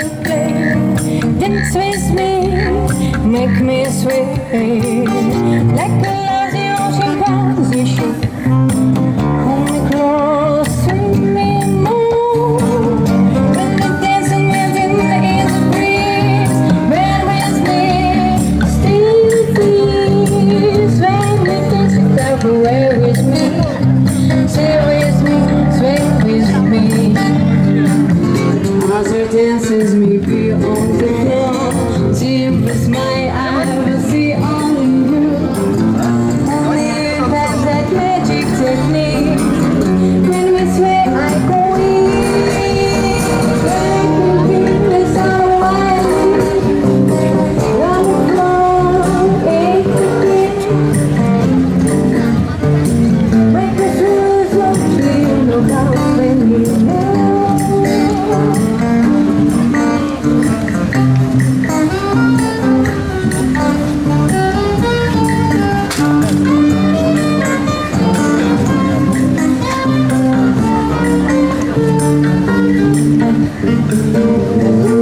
to play. Dance with me, make me sway like me. with my Thank you.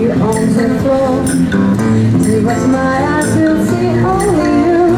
you on the floor. See what's my eyes will see only you.